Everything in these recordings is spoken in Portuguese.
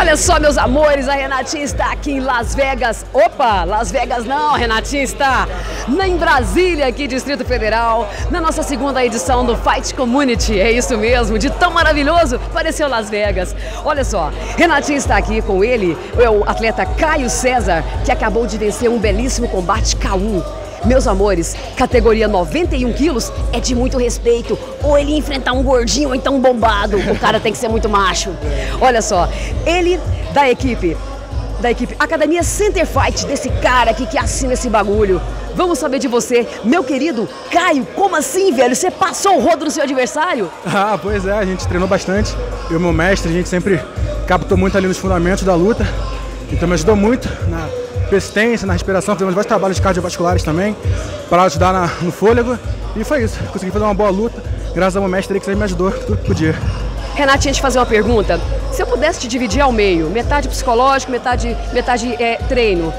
Olha só, meus amores, a Renatinha está aqui em Las Vegas. Opa, Las Vegas não, Renatinha está em Brasília, aqui, Distrito Federal, na nossa segunda edição do Fight Community. É isso mesmo, de tão maravilhoso, pareceu Las Vegas. Olha só, Renatinha está aqui com ele, é o atleta Caio César, que acabou de vencer um belíssimo combate K1. Meus amores, categoria 91 quilos é de muito respeito. Ou ele enfrentar um gordinho ou então um bombado. O cara tem que ser muito macho. Olha só, ele da equipe, da equipe Academia Center Fight, desse cara aqui que assina esse bagulho. Vamos saber de você, meu querido Caio, como assim, velho? Você passou o rodo no seu adversário? Ah, pois é, a gente treinou bastante. Eu e meu mestre, a gente sempre captou muito ali nos fundamentos da luta. Então me ajudou muito na persistência, na respiração, fizemos vários trabalhos cardiovasculares também, para ajudar na, no fôlego. E foi isso, consegui fazer uma boa luta, graças ao meu mestre que sempre me ajudou tudo que podia. Renatinha, te fazer uma pergunta. Se eu pudesse te dividir ao meio, metade psicológico, metade, metade é, treino,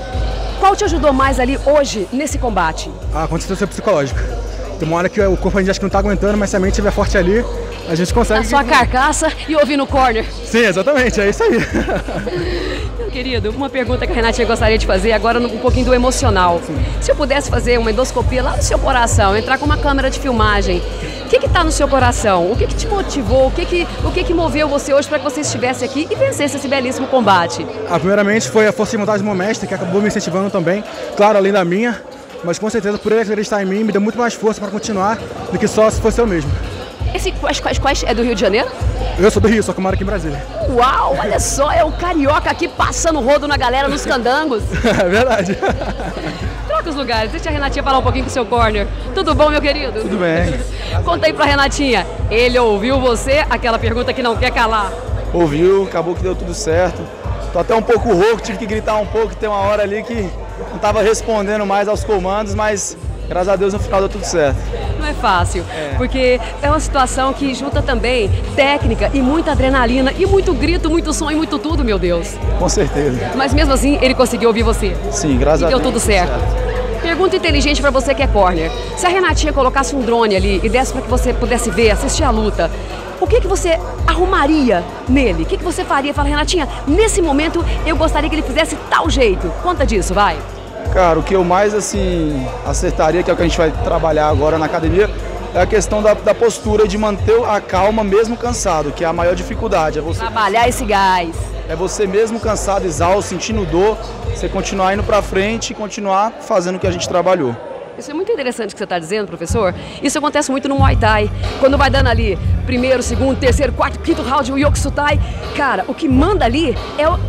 qual te ajudou mais ali hoje nesse combate? Ah, com certeza psicológico. Tem uma hora que o corpo a gente acha que não está aguentando, mas se a mente estiver forte ali, a gente consegue. Na sua carcaça e ouvir no corner. Sim, exatamente, é isso aí. querido, uma pergunta que a Renatinha gostaria de fazer, agora um pouquinho do emocional. Sim. Se eu pudesse fazer uma endoscopia lá no seu coração, entrar com uma câmera de filmagem, o que está no seu coração? O que, que te motivou? O que, que, o que, que moveu você hoje para que você estivesse aqui e vencesse esse belíssimo combate? Ah, primeiramente foi a força de vontade do meu mestre, que acabou me incentivando também, claro, além da minha, mas com certeza por ele acreditar em mim, me deu muito mais força para continuar do que só se fosse eu mesmo. Esse quais, quais, quais é do Rio de Janeiro? Eu sou do Rio, só que moro aqui em Brasília. Uau, olha só, é o carioca aqui passando rodo na galera nos candangos. é verdade. Troca os lugares, deixa a Renatinha falar um pouquinho com o seu corner. Tudo bom, meu querido? Tudo bem. Conta aí pra Renatinha, ele ouviu você? Aquela pergunta que não quer calar. Ouviu, acabou que deu tudo certo. Tô até um pouco rouco, tive que gritar um pouco, tem uma hora ali que não estava respondendo mais aos comandos, mas graças a Deus no final deu tudo certo. Não é fácil, é. porque é uma situação que junta também técnica e muita adrenalina e muito grito, muito som e muito tudo, meu Deus. Com certeza. Mas mesmo assim, ele conseguiu ouvir você. Sim, graças e a Deus. deu tudo certo. certo. Pergunta inteligente para você que é corner. Se a Renatinha colocasse um drone ali e desse para que você pudesse ver, assistir a luta, o que, que você arrumaria nele? O que, que você faria? Fala, Renatinha, nesse momento eu gostaria que ele fizesse tal jeito. Conta disso, vai. Cara, o que eu mais assim acertaria, que é o que a gente vai trabalhar agora na academia, é a questão da, da postura de manter a calma mesmo cansado, que é a maior dificuldade. É você trabalhar esse gás. É você mesmo cansado, exausto, sentindo dor, você continuar indo para frente e continuar fazendo o que a gente trabalhou. Isso é muito interessante que você está dizendo, professor. Isso acontece muito no Muay Thai. Quando vai dando ali primeiro, segundo, terceiro, quarto, quinto round, o Yoksutai, cara, o que manda ali é o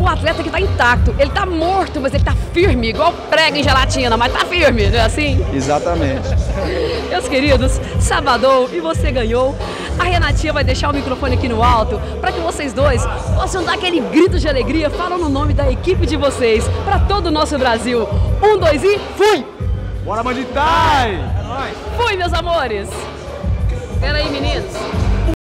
o atleta que está intacto. Ele está morto, mas ele está firme, igual prego em gelatina, mas está firme, não é assim? Exatamente. Meus queridos, sabadão e você ganhou. A Renatinha vai deixar o microfone aqui no alto para que vocês dois possam dar aquele grito de alegria. Falam no nome da equipe de vocês para todo o nosso Brasil. Um, dois e fui! Bora, Manditai! É Fui, meus amores! Pera aí, meninos.